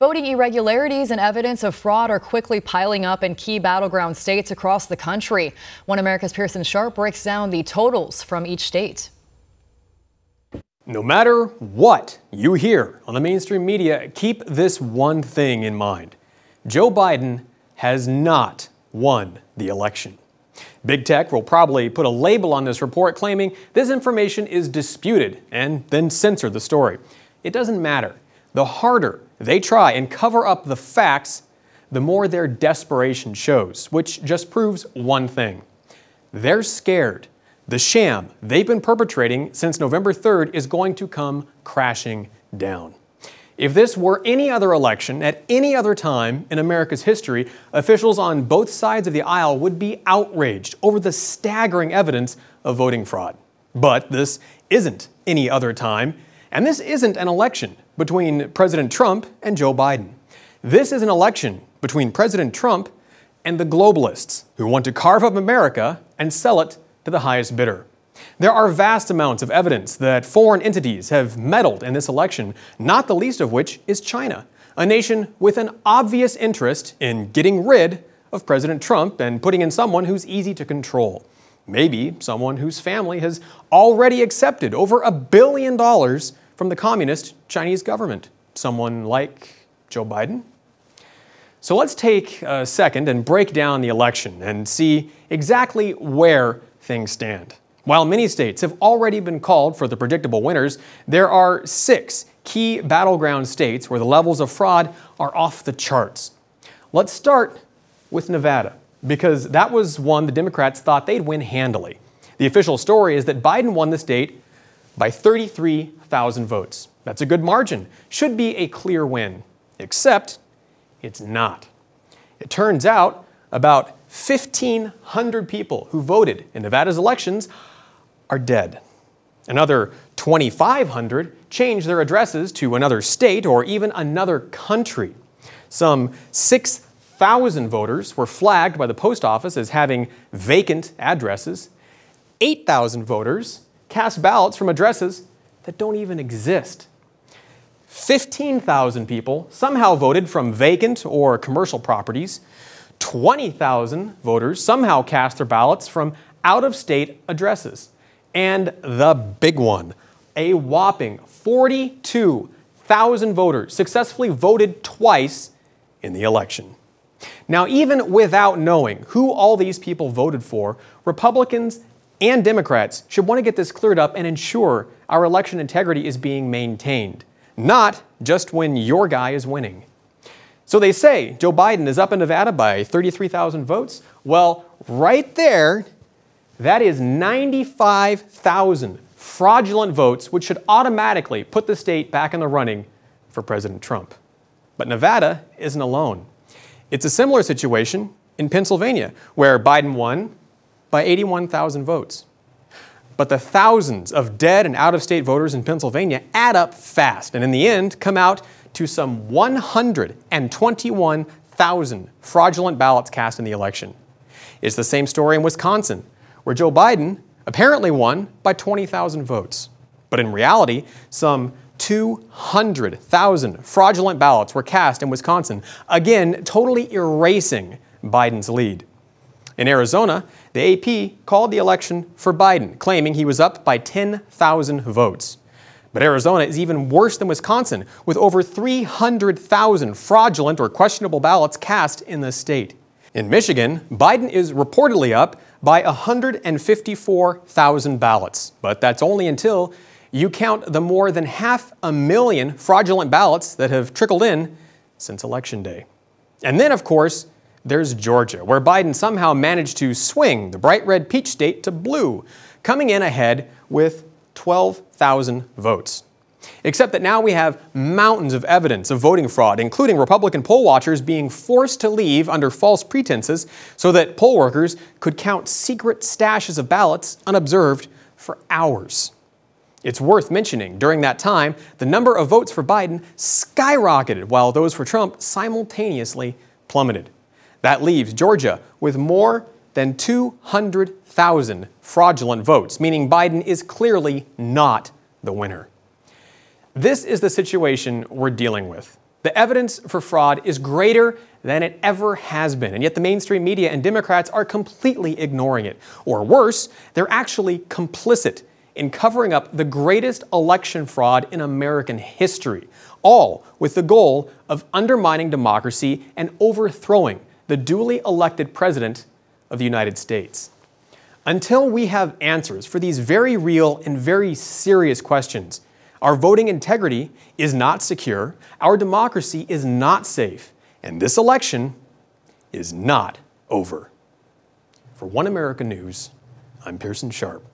Voting irregularities and evidence of fraud are quickly piling up in key battleground states across the country. One America's Pearson Sharp breaks down the totals from each state. No matter what you hear on the mainstream media, keep this one thing in mind. Joe Biden has not won the election. Big Tech will probably put a label on this report claiming this information is disputed and then censor the story. It doesn't matter. The harder they try and cover up the facts, the more their desperation shows, which just proves one thing. They're scared. The sham they've been perpetrating since November 3rd is going to come crashing down. If this were any other election at any other time in America's history, officials on both sides of the aisle would be outraged over the staggering evidence of voting fraud. But this isn't any other time, and this isn't an election between President Trump and Joe Biden. This is an election between President Trump and the globalists who want to carve up America and sell it to the highest bidder. There are vast amounts of evidence that foreign entities have meddled in this election, not the least of which is China, a nation with an obvious interest in getting rid of President Trump and putting in someone who's easy to control. Maybe someone whose family has already accepted over a billion dollars from the communist Chinese government, someone like Joe Biden. So let's take a second and break down the election and see exactly where things stand. While many states have already been called for the predictable winners, there are six key battleground states where the levels of fraud are off the charts. Let's start with Nevada, because that was one the Democrats thought they'd win handily. The official story is that Biden won the state by 33,000 votes. That's a good margin. Should be a clear win, except it's not. It turns out about 1,500 people who voted in Nevada's elections are dead. Another 2,500 changed their addresses to another state or even another country. Some 6,000 voters were flagged by the post office as having vacant addresses. 8,000 voters cast ballots from addresses that don't even exist. 15,000 people somehow voted from vacant or commercial properties. 20,000 voters somehow cast their ballots from out of state addresses. And the big one, a whopping 42,000 voters successfully voted twice in the election. Now, even without knowing who all these people voted for, Republicans and Democrats should want to get this cleared up and ensure our election integrity is being maintained, not just when your guy is winning. So they say Joe Biden is up in Nevada by 33,000 votes. Well, right there, that is 95,000 fraudulent votes, which should automatically put the state back in the running for President Trump. But Nevada isn't alone. It's a similar situation in Pennsylvania, where Biden won by 81,000 votes. But the thousands of dead and out of state voters in Pennsylvania add up fast and in the end come out to some 121,000 fraudulent ballots cast in the election. It's the same story in Wisconsin, where Joe Biden apparently won by 20,000 votes. But in reality, some 200,000 fraudulent ballots were cast in Wisconsin, again, totally erasing Biden's lead. In Arizona, the AP called the election for Biden, claiming he was up by 10,000 votes. But Arizona is even worse than Wisconsin, with over 300,000 fraudulent or questionable ballots cast in the state. In Michigan, Biden is reportedly up by 154,000 ballots, but that's only until you count the more than half a million fraudulent ballots that have trickled in since Election Day. And then, of course, there's Georgia, where Biden somehow managed to swing the bright red peach state to blue, coming in ahead with 12,000 votes. Except that now we have mountains of evidence of voting fraud, including Republican poll watchers being forced to leave under false pretenses so that poll workers could count secret stashes of ballots unobserved for hours. It's worth mentioning during that time, the number of votes for Biden skyrocketed while those for Trump simultaneously plummeted. That leaves Georgia with more than 200,000 fraudulent votes, meaning Biden is clearly not the winner. This is the situation we're dealing with. The evidence for fraud is greater than it ever has been, and yet the mainstream media and Democrats are completely ignoring it. Or worse, they're actually complicit in covering up the greatest election fraud in American history, all with the goal of undermining democracy and overthrowing the duly elected President of the United States. Until we have answers for these very real and very serious questions, our voting integrity is not secure, our democracy is not safe, and this election is not over. For One America News, I'm Pearson Sharp.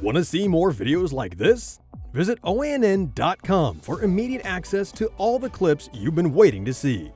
Want to see more videos like this? Visit OANN.com for immediate access to all the clips you've been waiting to see.